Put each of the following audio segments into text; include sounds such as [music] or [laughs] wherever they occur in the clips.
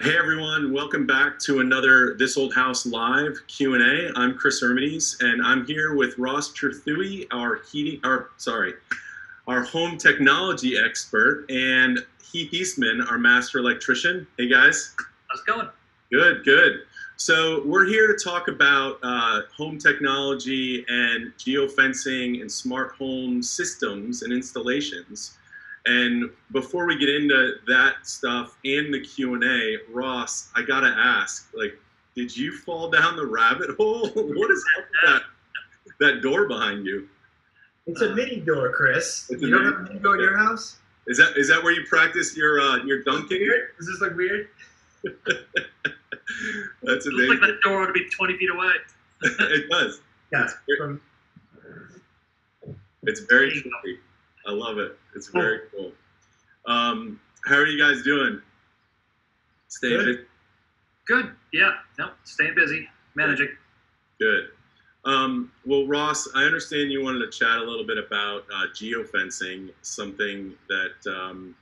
Hey everyone, welcome back to another This Old House Live Q&A. I'm Chris Ermides and I'm here with Ross Trethewey, our heating, our, sorry, our home technology expert and Heath Eastman, our master electrician. Hey guys. How's it going? Good, good. So we're here to talk about uh, home technology and geofencing and smart home systems and installations. And before we get into that stuff and the Q and A, Ross, I gotta ask, like, did you fall down the rabbit hole? [laughs] what is that that door behind you? It's a mini door, Chris. It's you don't have a mini door in your house? Is that is that where you practice your uh, your dunking? Weird? Does this look weird? [laughs] That's amazing. It looks like the door would be 20 feet away. [laughs] it does. Yeah. It's very, it's very tricky. I love it. It's very cool. Um, how are you guys doing? Staying Good. Good. Yeah. No, staying busy, managing. Good. Um, well, Ross, I understand you wanted to chat a little bit about uh, geofencing, something that um,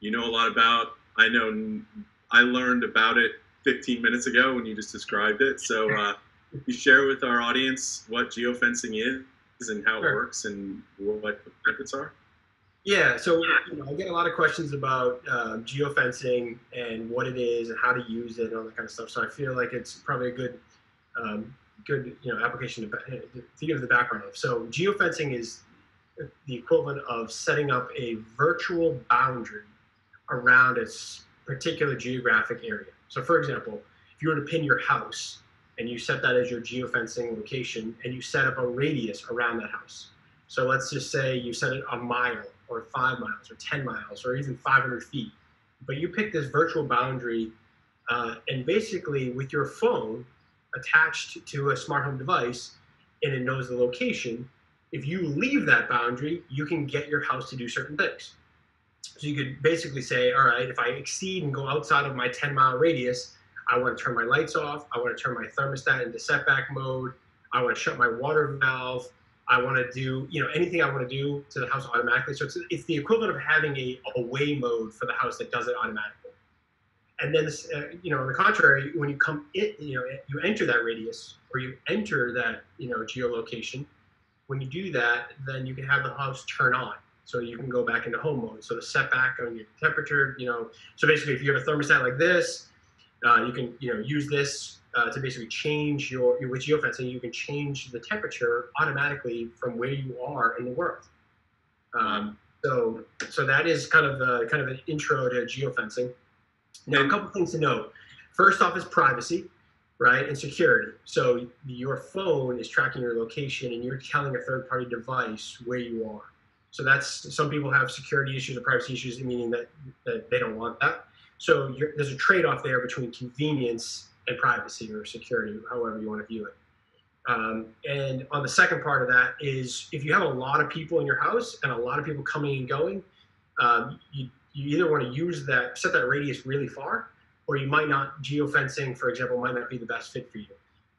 you know a lot about. I know I learned about it 15 minutes ago when you just described it. So, uh, [laughs] you share with our audience what geofencing is and how sure. it works and what the benefits are? Yeah, so you know, I get a lot of questions about um, geofencing and what it is and how to use it and all that kind of stuff. So I feel like it's probably a good, um, good you know, application to, to give the background of. So geofencing is the equivalent of setting up a virtual boundary around a particular geographic area. So for example, if you were to pin your house and you set that as your geofencing location and you set up a radius around that house. So let's just say you set it a mile or five miles or 10 miles or even 500 feet. But you pick this virtual boundary uh, and basically with your phone attached to a smart home device and it knows the location, if you leave that boundary, you can get your house to do certain things. So you could basically say, all right, if I exceed and go outside of my 10 mile radius, I want to turn my lights off. I want to turn my thermostat into setback mode. I want to shut my water valve. I want to do, you know, anything I want to do to the house automatically. So it's, it's the equivalent of having a away mode for the house that does it automatically. And then, this, uh, you know, on the contrary, when you come in, you know, you enter that radius or you enter that, you know, geolocation, when you do that, then you can have the house turn on. So you can go back into home mode. So the setback on your temperature, you know, so basically if you have a thermostat like this, uh, you can, you know, use this uh, to basically change your, with geofencing, you can change the temperature automatically from where you are in the world. Um, so, so that is kind of the kind of an intro to geofencing. Now, a couple things to note. First off is privacy, right, and security. So your phone is tracking your location, and you're telling a third-party device where you are. So that's some people have security issues or privacy issues, meaning that, that they don't want that. So there's a trade-off there between convenience and privacy or security, however you want to view it. Um, and on the second part of that is if you have a lot of people in your house and a lot of people coming and going, um, you, you either want to use that, set that radius really far, or you might not, geofencing, for example, might not be the best fit for you.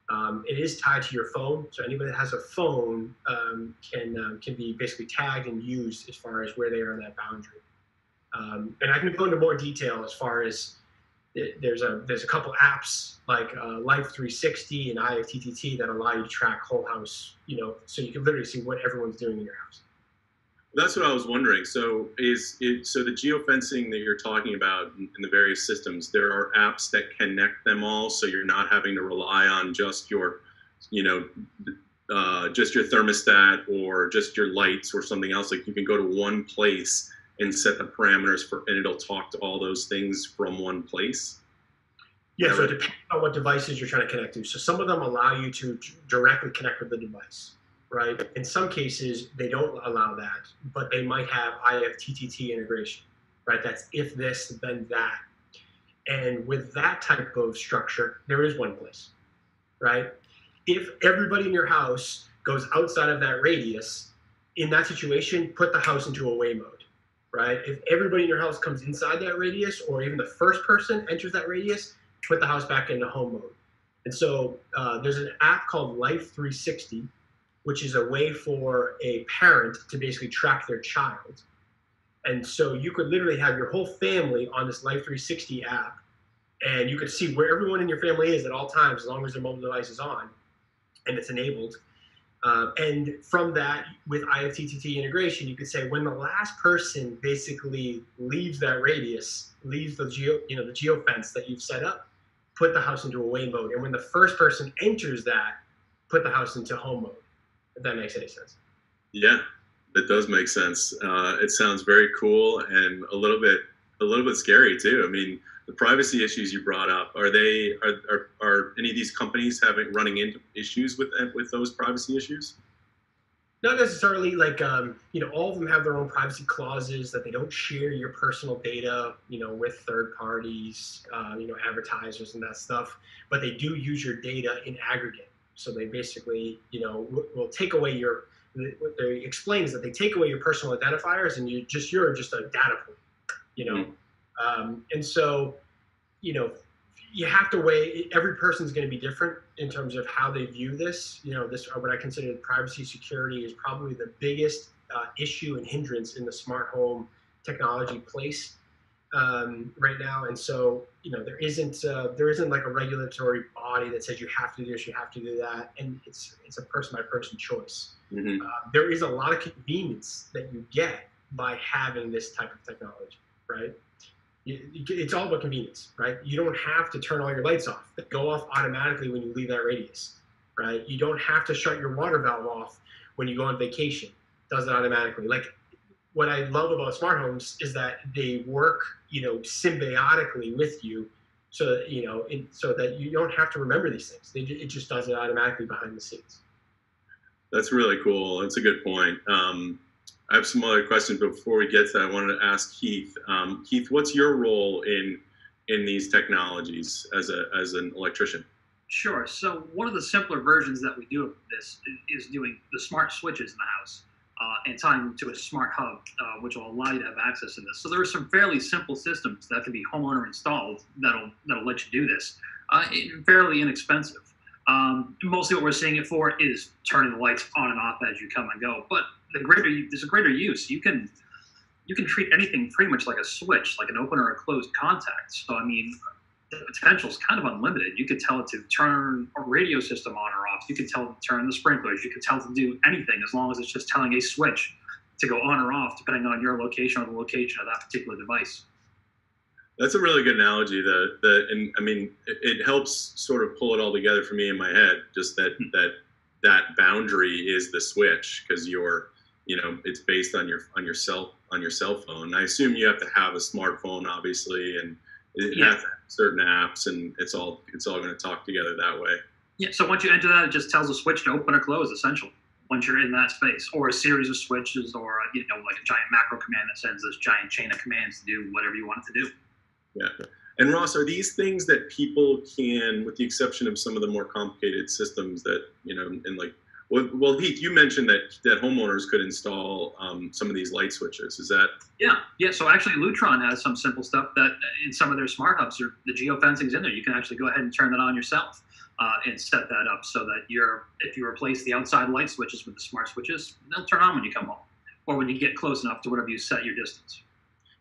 Um, it is tied to your phone, so anybody that has a phone um, can um, can be basically tagged and used as far as where they are in that boundary. Um, and I can go into more detail as far as there's a there's a couple apps like uh, Life 360 and IFTTT that allow you to track whole house, you know, so you can literally see what everyone's doing in your house. That's what I was wondering. So is it so the geofencing that you're talking about in, the various systems, there are apps that connect them all, so you're not having to rely on just your, you know, uh, just your thermostat or just your lights or something else. Like you can go to one place and set the parameters for, and it'll talk to all those things from one place? Yeah, so it depends on what devices you're trying to connect to. So some of them allow you to directly connect with the device, right? In some cases, they don't allow that, but they might have IFTTT integration, right? That's if this, then that. And with that type of structure, there is one place, right? If everybody in your house goes outside of that radius, in that situation, put the house into away mode right? If everybody in your house comes inside that radius, or even the first person enters that radius, put the house back into home mode. And so uh, there's an app called Life 360, which is a way for a parent to basically track their child. And so you could literally have your whole family on this Life 360 app, and you could see where everyone in your family is at all times as long as their mobile device is on and it's enabled. Uh, and from that, with IFTTT integration, you could say when the last person basically leaves that radius, leaves the geo, you know, the geofence that you've set up, put the house into away mode. And when the first person enters that, put the house into home mode. If that makes any sense. Yeah, it does make sense. Uh, it sounds very cool and a little bit a little bit scary too. I mean, the privacy issues you brought up are they are, are, are any of these companies having running into issues with with those privacy issues? Not necessarily like um, you know all of them have their own privacy clauses that they don't share your personal data you know with third parties uh, you know advertisers and that stuff, but they do use your data in aggregate. So they basically you know will take away your what they explain is that they take away your personal identifiers and you just you're just a data point, you know. Mm-hmm um, and so, you know, you have to weigh. Every person's going to be different in terms of how they view this. You know, this what I consider privacy security is probably the biggest uh, issue and hindrance in the smart home technology place um, right now. And so, you know, there isn't uh, there isn't like a regulatory body that says you have to do this, you have to do that, and it's it's a person by person choice. Mm-hmm. Uh, there is a lot of convenience that you get by having this type of technology, right? It's all about convenience, right? You don't have to turn all your lights off. They go off automatically when you leave that radius, right? You don't have to shut your water valve off when you go on vacation. It does it automatically. Like what I love about smart homes is that they work, you know, symbiotically with you, so that, you know, it, so that you don't have to remember these things. They, it just does it automatically behind the scenes. That's really cool. That's a good point. Um, I have some other questions, but before we get to that, I wanted to ask Keith. Um, Keith, what's your role in in these technologies as a as an electrician? Sure. So one of the simpler versions that we do of this is doing the smart switches in the house uh, and tying them to a smart hub, uh, which will allow you to have access to this. So there are some fairly simple systems that can be homeowner installed that'll that'll let you do this, uh, fairly inexpensive. Um, mostly what we're seeing it for is turning the lights on and off as you come and go. But the greater there's a greater use. You can you can treat anything pretty much like a switch, like an open or a closed contact. So I mean, the potential is kind of unlimited. You could tell it to turn a radio system on or off. You could tell it to turn the sprinklers. You could tell it to do anything as long as it's just telling a switch to go on or off, depending on your location or the location of that particular device. That's a really good analogy. The the and I mean, it, it helps sort of pull it all together for me in my head. Just that hmm. that that boundary is the switch because you're you know it's based on your on your cell on your cell phone. I assume you have to have a smartphone, obviously, and it yeah. has certain apps, and it's all it's all going to talk together that way. Yeah. So once you enter that, it just tells the switch to open or close, essentially. Once you're in that space, or a series of switches, or you know, like a giant macro command that sends this giant chain of commands to do whatever you want it to do. Yeah. And Ross, are these things that people can, with the exception of some of the more complicated systems that you know, and like well, well, Heath, you mentioned that that homeowners could install um, some of these light switches. Is that? Yeah, yeah. So actually, Lutron has some simple stuff that in some of their smart hubs, or the geofencing's in there. You can actually go ahead and turn that on yourself uh, and set that up so that you're if you replace the outside light switches with the smart switches, they'll turn on when you come home or when you get close enough to whatever you set your distance.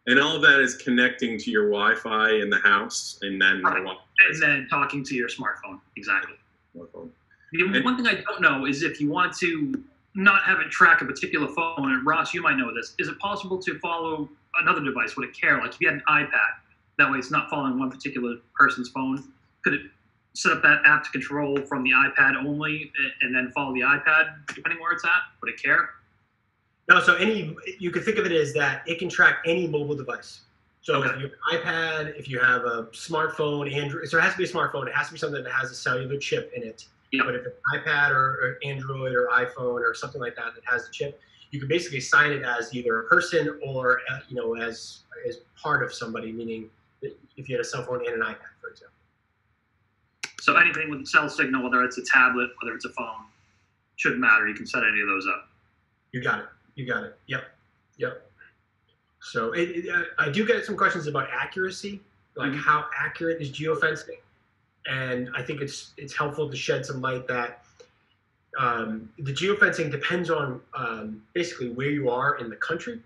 And all of that is connecting to your Wi-Fi in the house, and then right. and then talking to your smartphone. Exactly. Smartphone. The one thing I don't know is if you want to not have it track a particular phone, and Ross, you might know this, is it possible to follow another device? Would it care? Like if you had an iPad, that way it's not following one particular person's phone. Could it set up that app to control from the iPad only and then follow the iPad depending where it's at? Would it care? No, so any you can think of it as that it can track any mobile device. So okay. if you have an iPad, if you have a smartphone, Android, so it has to be a smartphone. It has to be something that has a cellular chip in it. Yeah. But if it's an iPad or, or, Android or iPhone or something like that that has a chip, you can basically sign it as either a person or uh, you know as as part of somebody. Meaning, if you had a cell phone and an iPad, for example. So anything with a cell signal, whether it's a tablet, whether it's a phone, shouldn't matter. You can set any of those up. You got it. You got it. Yep. Yep. So it, it, I do get some questions about accuracy, like mm-hmm. how accurate is geofencing? And I think it's it's helpful to shed some light that um, the geofencing depends on um, basically where you are in the country.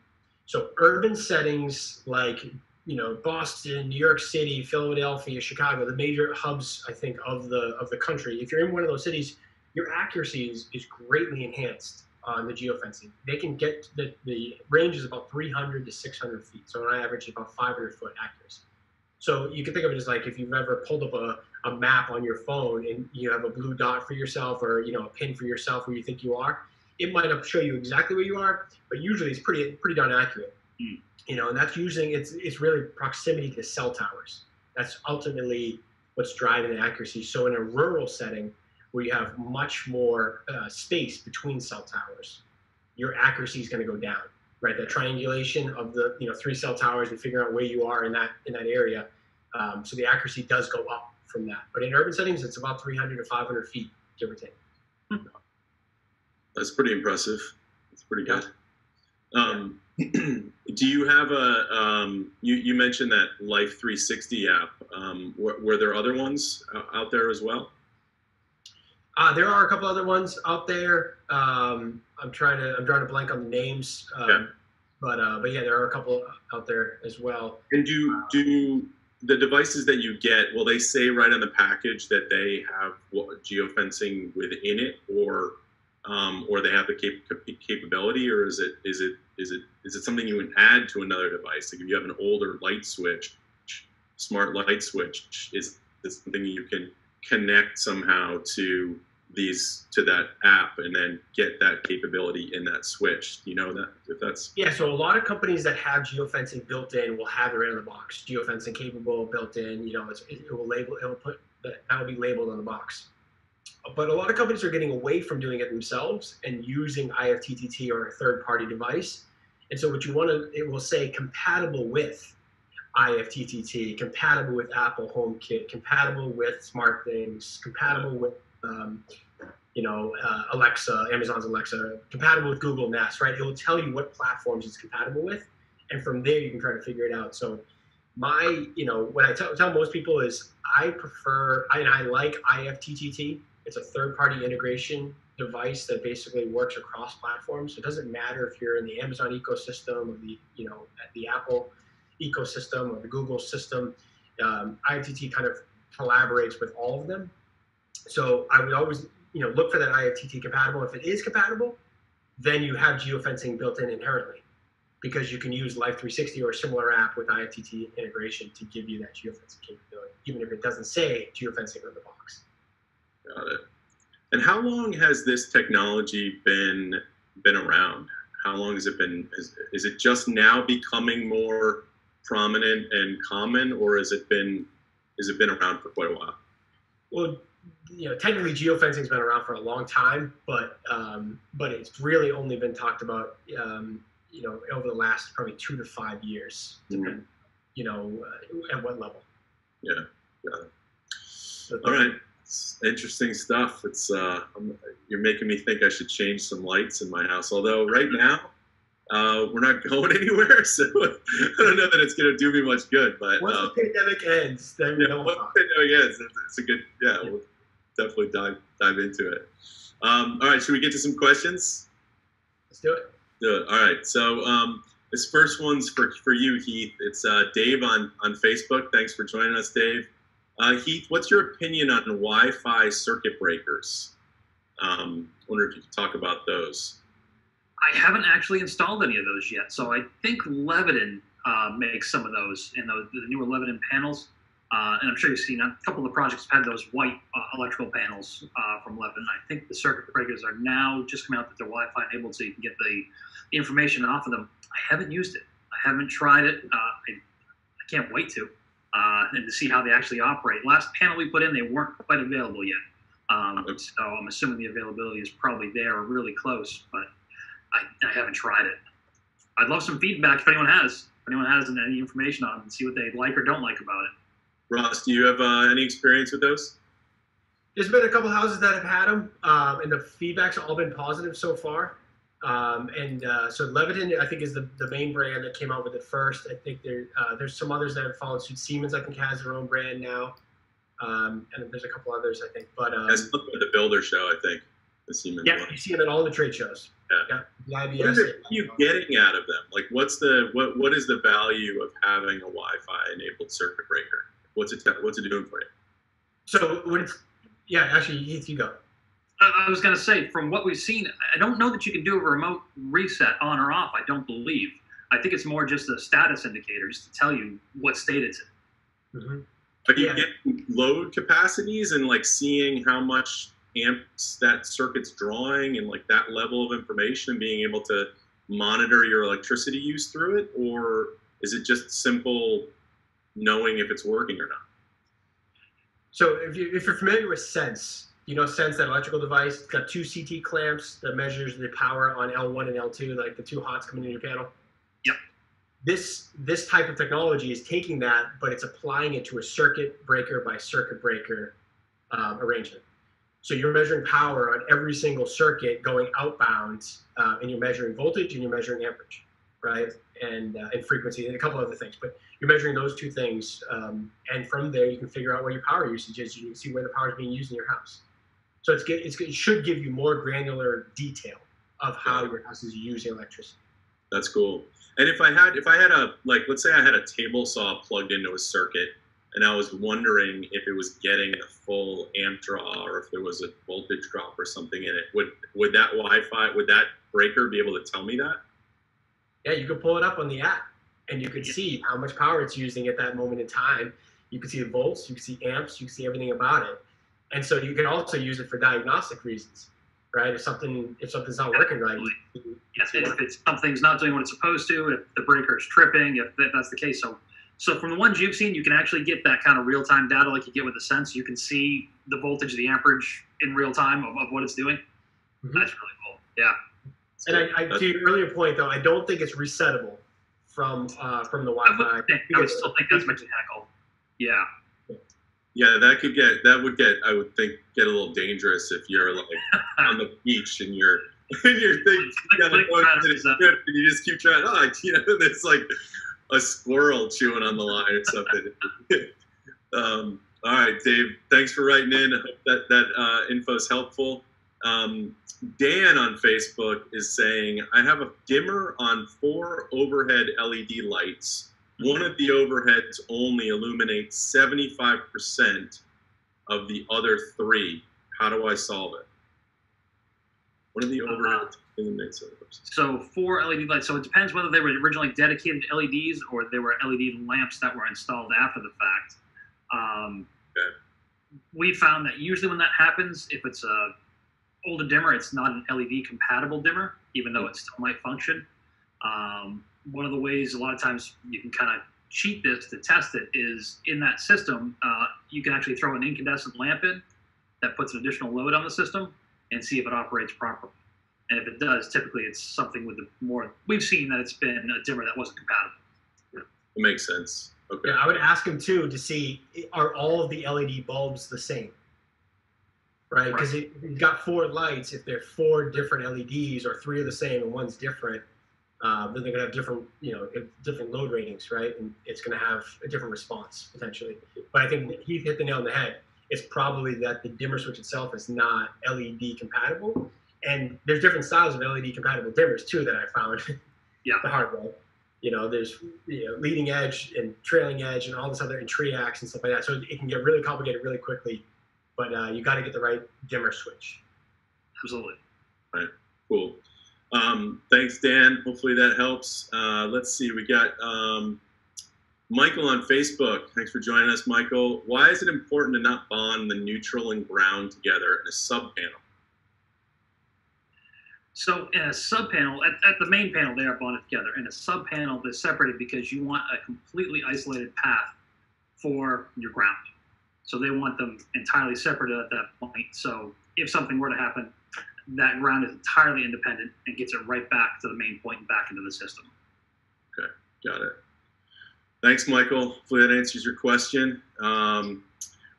So urban settings like you know Boston, New York City, Philadelphia, Chicago, the major hubs I think of the of the country. If you're in one of those cities, your accuracy is, is greatly enhanced on the geofencing. They can get the, the range is about 300 to 600 feet. So on average, about 500 foot accuracy. So you can think of it as like if you've ever pulled up a, a map on your phone and you have a blue dot for yourself or you know a pin for yourself where you think you are, it might not show you exactly where you are, but usually it's pretty pretty darn accurate. Mm. You know, and that's using it's it's really proximity to cell towers. That's ultimately what's driving the accuracy. So in a rural setting, where you have much more uh, space between cell towers, your accuracy is going to go down. Right, that triangulation of the you know three cell towers and figuring out where you are in that in that area, um, so the accuracy does go up from that. But in urban settings, it's about 300 to 500 feet, give or take. That's pretty impressive. That's pretty good. Um, [clears throat] do you have a? Um, you you mentioned that Life 360 app. Um, were, were there other ones out there as well? Uh, there are a couple other ones out there. Um, I'm trying to I'm drawing a blank on the names. Um, Yeah. But uh, but yeah, there are a couple out there as well. And do do the devices that you get? Will they say right on the package that they have geofencing within it, or um, or they have the cap- cap- capability, or is it is it is it is it something you would add to another device? Like if you have an older light switch, smart light switch, is something you can connect somehow to these to that app and then get that capability in that switch? You know that if that's Yeah, so a lot of companies that have geofencing built in will have it right in the box. Geofencing capable, built in. You know, it, will label. It will put that will be labeled on the box. But a lot of companies are getting away from doing it themselves and using IFTTT or a third-party device. And so what you want to, it will say compatible with IFTTT, compatible with Apple HomeKit, compatible with SmartThings, compatible with, um, you know, uh, Alexa, Amazon's Alexa, compatible with Google Nest, right? It will tell you what platforms it's compatible with, and from there you can try to figure it out. So, my, you know, what I tell, most people is I prefer, I, and I like IFTTT. It's a third-party integration device that basically works across platforms. So it doesn't matter if you're in the Amazon ecosystem or the, you know, at the Apple ecosystem or the Google system. Um, kind of collaborates with all of them. So I would always, you know, look for that IFTTT compatible. If it is compatible, then you have geofencing built in inherently because you can use Life 360 or a similar app with IFTTT integration to give you that geofencing capability, even if it doesn't say geofencing on the box. Got it. And how long has this technology been been around? How long has it been? Is, is it just now becoming more prominent and common, or has it been has it been around for quite a while? Well, you know, technically geofencing's been around for a long time, but um, but it's really only been talked about, um, you know, over the last probably two to five years. Mhm. You know, uh, at what level? Yeah, it. So- All right, it's interesting stuff. It's uh, I'm, you're making me think I should change some lights in my house. Although right now, uh, we're not [laughs] going anywhere, so [laughs] I don't know that it's going to do me much good. But Once uh, the pandemic ends, then we yeah, talk. the pandemic is, it's, it's a good. Yeah, we'll definitely dive dive into it. Um, all right, should we get to some questions? Let's do it. Good. All right. So um, this first one's for for you, Heath. It's uh, Dave on on Facebook. Thanks for joining us, Dave. Uh, Heath, what's your opinion on Wi-Fi circuit breakers? Um, wonder if you could talk about those. I haven't actually installed any of those yet, so I think Leviton uh, makes some of those in those the newer Leviton panels. Uh, and I'm sure you've seen a couple of the projects have had those white uh, electrical panels uh, from Leviton. I think the circuit breakers are now just coming out that they're Wi-Fi enabled, so you can get the, the information off of them. I haven't used it. I haven't tried it. Uh, I, I can't wait to uh, and to see how they actually operate. Last panel we put in, they weren't quite available yet. Um, so I'm assuming the availability is probably there or really close, but I, I haven't tried it. I'd love some feedback if anyone has. If anyone has any information on it and see what they like or don't like about it. Ross, do you have uh, any experience with those? There's been a couple houses that have had them, um, and the feedback's all been positive so far. Um, and uh, so Leviton, I think, is the, the main brand that came out with it first. I think there uh, there's some others that have followed suit. Siemens, I think, has their own brand now, um, and there's a couple others, I think. But um, That's the builder show, I think. Them in Yeah, the you see them at all the trade shows. Yeah. The IBS. what are you getting out of them? Like, what's the what what is the value of having a Wi-Fi enabled circuit breaker? What's it what's it doing for you? So when it's yeah, actually, Heath, you go. I I was going to say, from what we've seen, I don't know that you can do a remote reset on or off. I don't believe. I think it's more just the status indicators to tell you what state it's in. hmm Are you Yeah. getting load capacities and like seeing how much amps that circuit's drawing and like that level of information and being able to monitor your electricity use through it, or is it just simple knowing if it's working or not? So if, you, if you're familiar with Sense, you know Sense, that electrical device, it's got two CT clamps that measures the power on L1 and L2, like the two hots coming in your panel. Yep. This this type of technology is taking that, but it's applying it to a circuit breaker by circuit breaker um, arrangement. So you're measuring power on every single circuit going outbound, uh, and you're measuring voltage and you're measuring amperage, right? And uh, and frequency and a couple other things, but you're measuring those two things, um, and from there you can figure out where your power usage is. You can see where the power is being used in your house. So it's, it's it should give you more granular detail of how your house is using electricity. That's cool. And if I had if I had a like let's say I had a table saw plugged into a circuit and I was wondering if it was getting a full amp draw or if there was a voltage drop or something in it, would would that Wi-Fi would that breaker be able to tell me that? Yeah, you could pull it up on the app, and you could see how much power it's using at that moment in time. You can see the volts, you can see amps, you can see everything about it, and so you can also use it for diagnostic reasons, right? If something if something's not working right, Yes, if it's something's not doing what it's supposed to, if the breaker is tripping, if that, that's the case. So, so from the ones you've seen, you can actually get that kind of real time data like you get with the sense. You can see the voltage, the amperage in real time of, of what it's doing. Mhm. That's really cool. Yeah. And I, I, to your earlier point, though, I don't think it's resettable from uh, from the I Wi-Fi. would, think, I would still think that's mechanical. Yeah. Yeah, that could get that would get I would think get a little dangerous if you're like [laughs] on the beach and you're [laughs] and you're thinking you Like- boat like and it's batteries up. good, and you just keep trying oh [laughs] you know there's like a squirrel chewing on the line or something. um, all right, Dave, thanks for writing in. I hope that that uh, info is helpful. Um, Dan on Facebook is saying, I have a dimmer on four overhead LED lights. One of the overheads only illuminates 75% of the other three. How do I solve it? One of the overheads illuminates 70%. So four LED lights. So it depends whether they were originally dedicated LEDs or they were LED lamps that were installed after the fact. Um, Okay. We found that usually when that happens, if it's a older dimmer, it's not an LED compatible dimmer, even though it still might function. Um, one of the ways a lot of times you can kind of cheat this to test it is in that system, uh, you can actually throw an incandescent lamp in that puts an additional load on the system and see if it operates properly. And if it does, typically it's something with the more. We've seen that it's been a dimmer that wasn't compatible. It makes sense. Okay. Yeah, I would ask him too to see are all of the LED bulbs the same, right? Because you've got four lights. If they're four different LEDs or three are the same and one's different, uh, then they're gonna have different, you know, different load ratings, right? And it's gonna have a different response potentially. But I think he hit the nail on the head. It's probably that the dimmer switch itself is not LED compatible, and there's different styles of LED compatible dimmers too that I found. [laughs] Yeah. the hard way. You know, there's you know, leading edge and trailing edge and all this other and triacs and stuff like that. So it can get really complicated really quickly. But uh, you got to get the right dimmer switch. Absolutely. Right, cool. Um, thanks, Dan. Hopefully that helps. Uh, let's see. We got um, Michael on Facebook. Thanks for joining us, Michael. Why is it important to not bond the neutral and ground together in a sub panel? So in a sub panel, at, at the main panel, they are bonded together. In a sub panel, they're separated because you want a completely isolated path for your ground. So they want them entirely separate at that point. So if something were to happen, that ground is entirely independent and gets it right back to the main point and back into the system. Okay, got it. Thanks, Michael. Hopefully that answers your question. Um,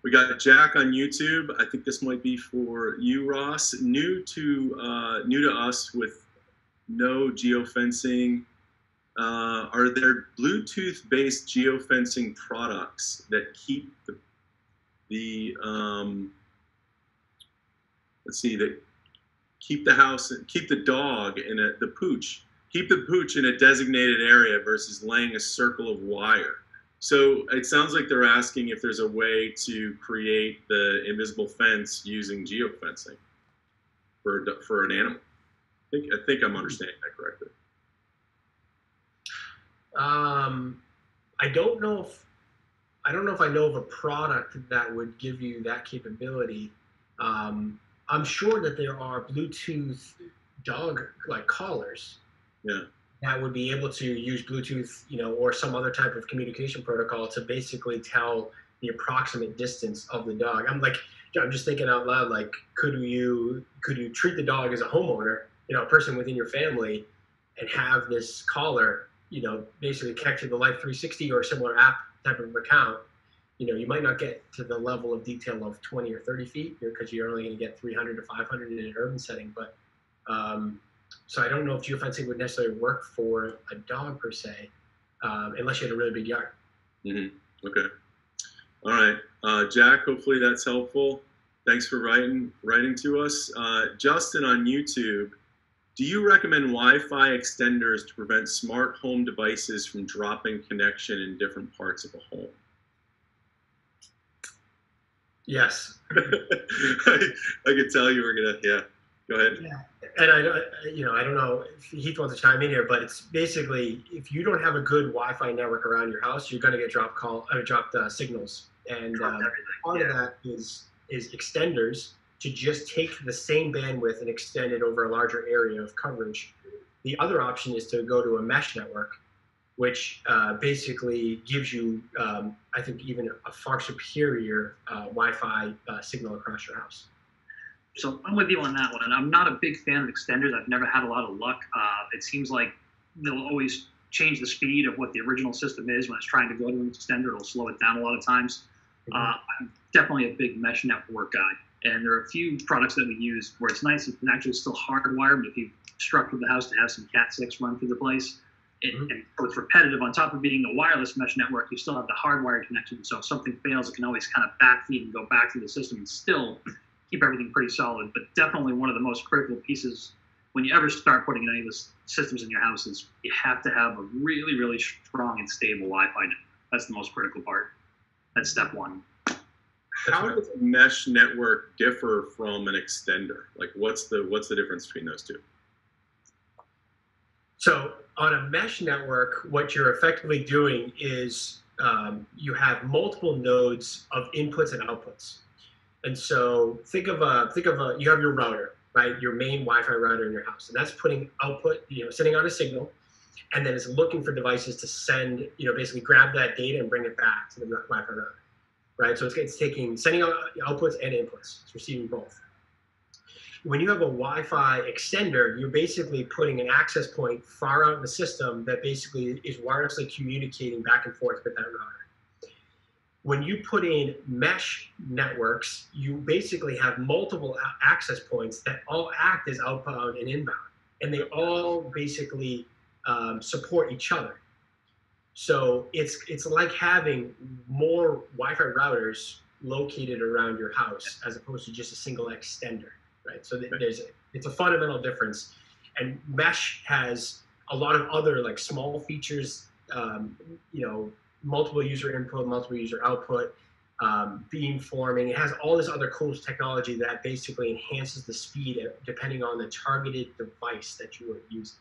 we got Jack on YouTube. I think this might be for you, Ross. New to uh, new to us with no geofencing. Uh, are there Bluetooth-based geofencing products that keep the the um, let's see that keep the house, keep the dog in a, the pooch, keep the pooch in a designated area versus laying a circle of wire. So it sounds like they're asking if there's a way to create the invisible fence using geofencing for for an animal. I think I think I'm understanding that correctly. Um, I don't know if I don't know if I know of a product that would give you that capability. Um, I'm sure that there are Bluetooth dog like collars. Yeah. That would be able to use Bluetooth, you know, or some other type of communication protocol to basically tell the approximate distance of the dog. I'm like, I'm just thinking out loud, like, could you could you treat the dog as a homeowner, you know, a person within your family, and have this collar, you know, basically connect to the Life 360 or a similar app type of account. You know, you might not get to the level of detail of 20 or 30 feet because you're only going to get 300 to 500 in an urban setting. But um, so I don't know if geofencing would necessarily work for a dog per se, um, unless you had a really big yard. Mm-hmm. Okay. All right, uh, Jack. Hopefully that's helpful. Thanks for writing writing to us, uh, Justin on YouTube. Do you recommend Wi-Fi extenders to prevent smart home devices from dropping connection in different parts of a home? Yes. I, [laughs] I could tell you were gonna. Yeah. Go ahead. Yeah. And I, you know, I don't know if Heath wants to chime in here, but it's basically if you don't have a good Wi-Fi network around your house, you're going to get drop call, uh, dropped uh, signals, and uh, part yeah. of that is is extenders to just take the same bandwidth and extend it over a larger area of coverage. The other option is to go to a mesh network, which uh, basically gives you, um, I think, even a far superior uh, Wi-Fi uh, signal across your house. So I'm with you on that one. And I'm not a big fan of extenders. I've never had a lot of luck. Uh, it seems like they'll always change the speed of what the original system is when it's trying to go to an extender. It'll slow it down a lot of times. Uh, I'm definitely a big mesh network guy. And there are a few products that we use where it's nice. You can actually still hardwire, but if you structured the house to have some Cat 6 run through the place, it, Mhm. and so it's repetitive. On top of being a wireless mesh network, you still have the hardwired connection. So if something fails, it can always kind of backfeed and go back through the system and still keep everything pretty solid. But definitely one of the most critical pieces when you ever start putting any of the systems in your house is you have to have a really, really strong and stable Wi-Fi. network. That's the most critical part. That's step one. How does a mesh network differ from an extender? Like, what's the what's the difference between those two? So on a mesh network, what you're effectively doing is um, you have multiple nodes of inputs and outputs. And so think of a think of a you have your router, right? Your main Wi-Fi router in your house, and that's putting output, you know, sending out a signal, and then it's looking for devices to send, you know, basically grab that data and bring it back to the Wi-Fi router, right? So it's, it's taking sending out outputs and inputs. It's receiving both when you have a Wi-Fi extender, you're basically putting an access point far out in the system that basically is wirelessly communicating back and forth with that router. When you put in mesh networks, you basically have multiple access points that all act as outbound and inbound, and they all basically um, support each other. So it's it's like having more Wi-Fi routers located around your house as opposed to just a single extender right? So th- there's it's a fundamental difference, and Mesh has a lot of other like small features, um, you know, multiple user input, multiple user output, um, beam forming. It has all this other cool technology that basically enhances the speed depending on the targeted device that you are using.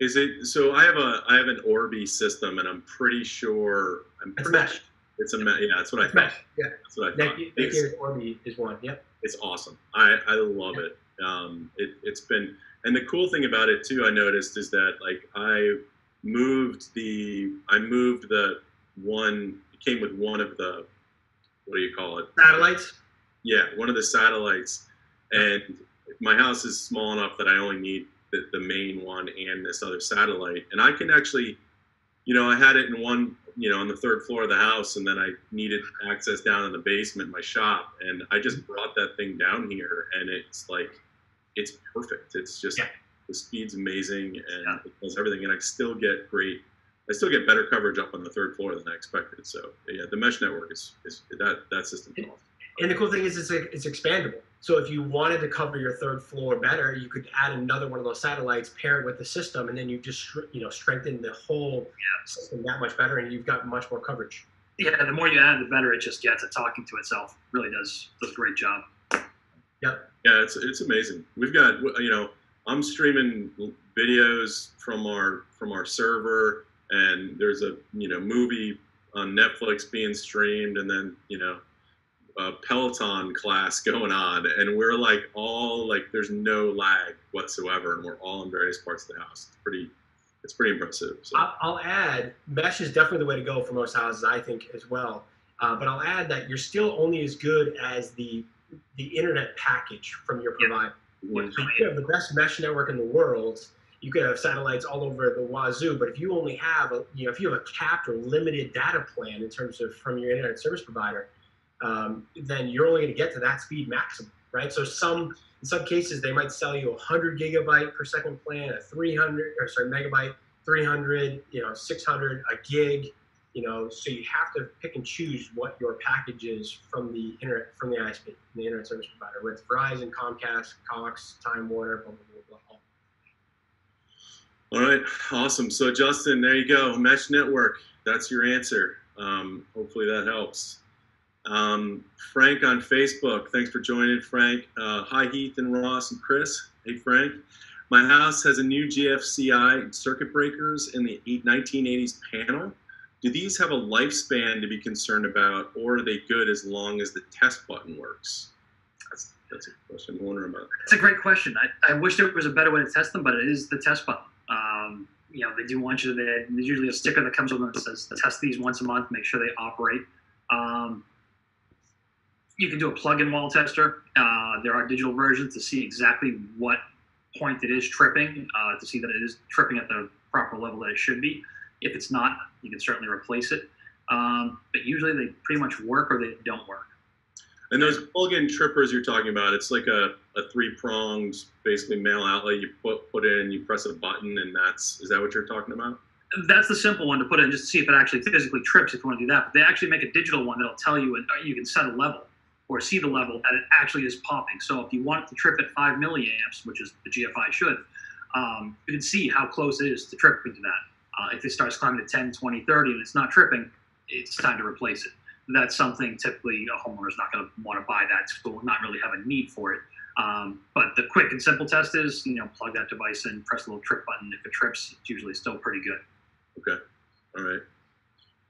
Is it so? I have a I have an Orbi system, and I'm pretty sure I'm It's pretty, Mesh. It's a me- yeah. That's what I It's thought. Mesh. Yeah. That's what I That, thought. that It's, Orbi is one. Yep. it's awesome. I I love it. Um, it it's been and the cool thing about it too, I noticed is that like I moved the I moved the one. It came with one of the what do you call it? Satellites. Yeah, one of the satellites, and my house is small enough that I only need the, the main one and this other satellite, and I can actually, you know, I had it in one, you know, on the third floor of the house, and then I needed access down in the basement, my shop, and I just mm-hmm. brought that thing down here, and it's like, it's perfect. It's just Yeah. the speed's amazing, and Yeah. it does everything, and I still get great. I still get better coverage up on the third floor than I expected. So yeah, the mesh network is, is that that system's awesome. And the cool thing is, it's it's expandable, So if you wanted to cover your third floor better, you could add another one of those satellites, pair it with the system, and then you just you know strengthen the whole system that much better, and you've got much more coverage. Yeah, the more you add, the better it just gets at talking to itself. Really does does a great job. Yep. Yeah, it's it's amazing. We've got you know I'm streaming videos from our from our server, and there's a you know movie on Netflix being streamed, and then you know a Peloton class going on, and we're like all like there's no lag whatsoever, and we're all in various parts of the house. It's pretty it's pretty impressive. So. I'll, add mesh is definitely the way to go for most houses, I think as well. Uh, but I'll add that you're still only as good as the the internet package from your provider. Mhm. So you have the best mesh network in the world. You could have satellites all over the wazoo, but if you only have a, you know, if you have a capped or limited data plan in terms of from your internet service provider, um, then you're only going to get to that speed maximum, right? So some in some cases they might sell you a 100 gigabyte per second plan, a 300 or sorry megabyte, 300, you know, 600, a gig, you know. So you have to pick and choose what your package is from the internet from the ISP, the internet service provider, with Verizon, Comcast, Cox, Time Warner, blah blah blah blah. All right, awesome. So Justin, there you go. Mesh network. That's your answer. Um, hopefully that helps. Um, Frank on Facebook. Thanks for joining, Frank. Uh, hi, Heath and Ross and Chris. Hey, Frank. My house has a new GFCI circuit breakers in the 1980s panel. Do these have a lifespan to be concerned about, or are they good as long as the test button works? That's, that's a question I'm wondering about. It's a great question. I, I wish there was a better way to test them, but it is the test button. Um, you know, they do want you to, there's usually a sticker that comes with them that says test these once a month, make sure they operate. Um, you can do a plug-in wall tester. Uh, there are digital versions to see exactly what point it is tripping, uh, to see that it is tripping at the proper level that it should be. If it's not, you can certainly replace it. Um, but usually they pretty much work or they don't work. And those plug-in trippers you're talking about, it's like a, a three-pronged, basically male outlet. You put put in, you press a button, and that's is that what you're talking about? that's the simple one to put in just to see if it actually physically trips if you want to do that. But they actually make a digital one that'll tell you and uh, you can set a level or see the level that it actually is popping. So if you want it to trip at five milliamps, which is the GFI should, um, you can see how close it is to tripping to that. Uh, if it starts climbing to 10, 20, 30 and it's not tripping, it's time to replace it. That's something typically a homeowner is not going to want to buy that tool, not really have a need for it. Um, but the quick and simple test is, you know, plug that device in, press the little trip button. If it trips, it's usually still pretty good. Okay, all right.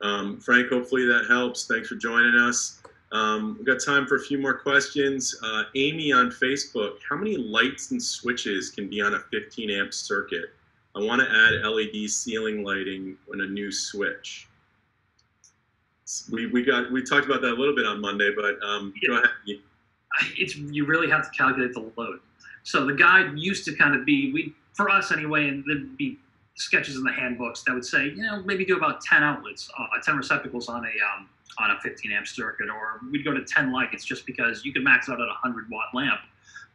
Um, Frank, hopefully that helps. Thanks for joining us. Um, we've got time for a few more questions. Uh, Amy on Facebook, how many lights and switches can be on a 15 amp circuit? I want to add LED ceiling lighting on a new switch. We, we got we talked about that a little bit on Monday, but um, go ahead. You- it's you really have to calculate the load. So the guide used to kind of be we for us anyway, and there'd be sketches in the handbooks that would say you know maybe do about 10 outlets, uh, 10 receptacles on a um, on a 15 amp circuit, or we'd go to 10 lights just because you could max out at a 100 watt lamp,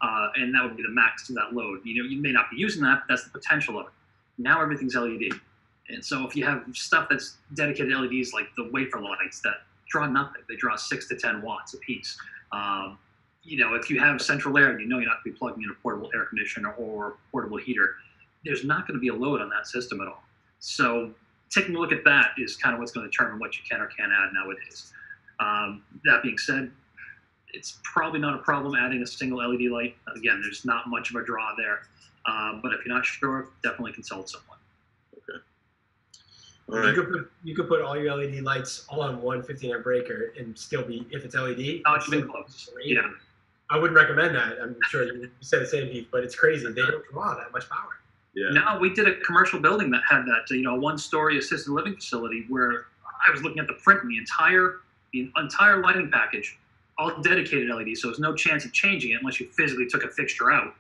uh, and that would be the max to that load. You know you may not be using that, but that's the potential of it. Now everything's LED. And so if you have stuff that's dedicated to LEDs like the wafer lights that draw nothing, they draw six to 10 watts a piece. Um, you know, if you have central air, and you know you're not going to be plugging in a portable air conditioner or portable heater. There's not going to be a load on that system at all. So taking a look at that is kind of what's going to determine what you can or can't add nowadays. Um, that being said, it's probably not a problem adding a single LED light. Again, there's not much of a draw there. Uh, but if you're not sure, definitely consult someone. All You could put you could put all your LED lights all on one 15 amp breaker and still be if it's LED. Not it's even still close. Yeah. I wouldn't recommend that. I'm sure you said the same, Pete, but it's crazy. They don't draw that much power. Yeah. No, we did a commercial building that had that, you know, one-story assisted living facility where I was looking at the print and the entire the entire lighting package, all dedicated LED. So there's no chance of changing it unless you physically took a fixture out.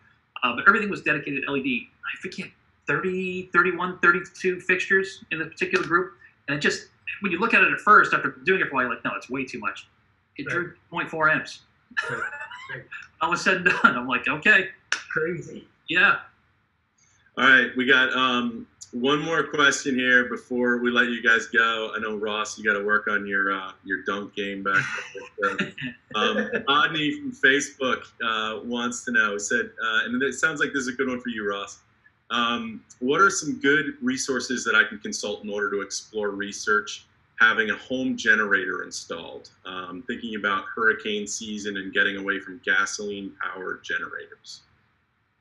Uh, but everything was dedicated LED. I forget 30, 31, 32 fixtures in the particular group, and it just when you look at it at first after doing it for a while, you're like, no, it's way too much. It drew 0.4 amps. Right. I was said and done. I'm like, okay, Crazy. yeah. All right, we got um, one more question here before we let you guys go. I know Ross, you got to work on your uh, your dunk game back there. um, [laughs] Rodney from Facebook uh, wants to know. Said, uh, and it sounds like this is a good one for you, Ross. Um, what are some good resources that I can consult in order to explore research having a home generator installed? Um, thinking about hurricane season and getting away from gasoline powered generators.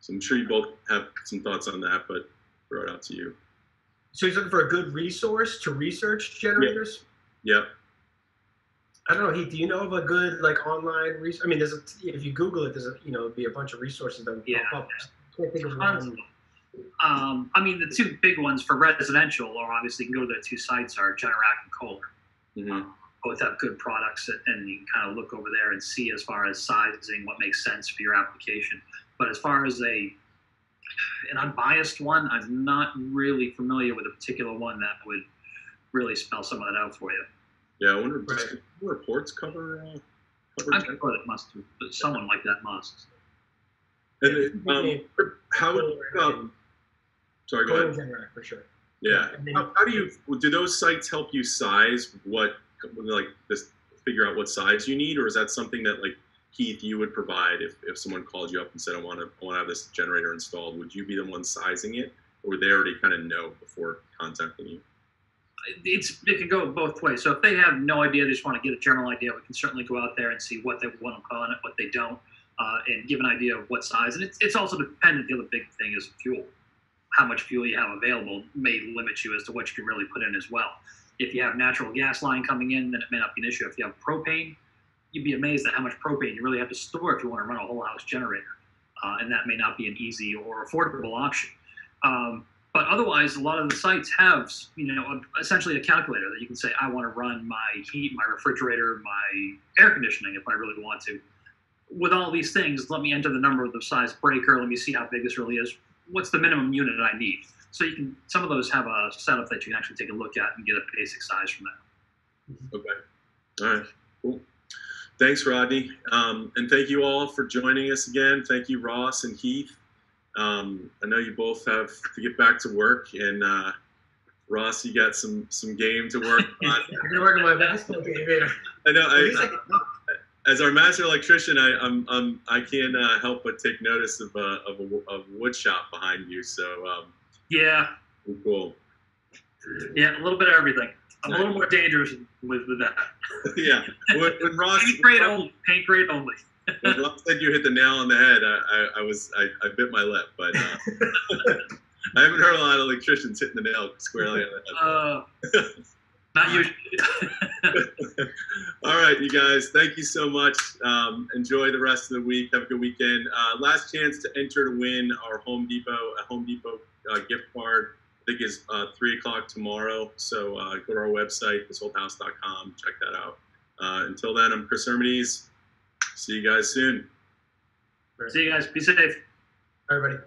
So I'm sure you both have some thoughts on that, but throw it out to you. So he's looking for a good resource to research generators. Yep. I don't know, Heath. Do you know of a good like online resource? I mean, there's a, if you Google it, there's a, you know be a bunch of resources that will Yeah. pop up. Can't think of one. Um, I mean, the two big ones for residential, are obviously you can go to the two sites are Generac and Kohler. hmm Both have good products, and you can kind of look over there and see as far as sizing what makes sense for your application. But as far as a an unbiased one, I'm not really familiar with a particular one that would really spell some of that out for you. Yeah, I wonder Right. does reports cover. Uh, cover I'm sure that must, but someone like that must. and, um, how? Um, sorry, go ahead. for sure. Yeah. How, how do you? Do those sites help you size what, like, this figure out what size you need, or is that something that like Heath you would provide if, if someone called you up and said I want to I want to have this generator installed? Would you be the one sizing it, or would they already kind of know before contacting you? it's it can go both ways. So if they have no idea, they just want to get a general idea, we can certainly go out there and see what they want to call on it, what they don't, uh, and give an idea of what size. And it's, it's also dependent. The other big thing is fuel. How much fuel you have available may limit you as to what you can really put in as well. If you have natural gas line coming in, then it may not be an issue. If you have propane, you'd be amazed at how much propane you really have to store if you want to run a whole house generator, uh, and that may not be an easy or affordable option. Um, but otherwise, a lot of the sites have, you know, essentially a calculator that you can say, I want to run my heat, my refrigerator, my air conditioning if I really want to. With all these things, let me enter the number of the size breaker. Let me see how big this really is. What's the minimum unit I need? So you can. Some of those have a setup that you can actually take a look at and get a basic size from that. Okay. All right. Cool. Thanks, Rodney. Um, and thank you all for joining us again. Thank you, Ross and Heath. Um, I know you both have to get back to work, and uh, Ross, you got some some game to work [laughs] on. I've been working my basketball game here. I know. I I, as our master electrician, I, I'm, I'm I can't uh, help but take notice of a of a, of wood shop behind you. So um, Yeah, cool. yeah, a little bit of everything. I'm a little more dangerous with, with that. [laughs] yeah. When, when [laughs] Ross Paint grade only. Paint grade only. when Ross said you hit the nail on the head, I, I, I was I, I bit my lip, but uh, [laughs] I haven't heard a lot of electricians hitting the nail squarely on the head. Uh, not usually. All right, you guys, thank you so much. Um, enjoy the rest of the week. Have a good weekend. Uh, last chance to enter to win our Home Depot a Home Depot uh, gift card. I think is uh, three o'clock tomorrow. So uh, go to our website, thisoldhouse.com. Check that out. Uh, until then, I'm Chris Hermides. See you guys soon. See you guys. Be safe. Everybody.